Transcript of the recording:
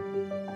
Música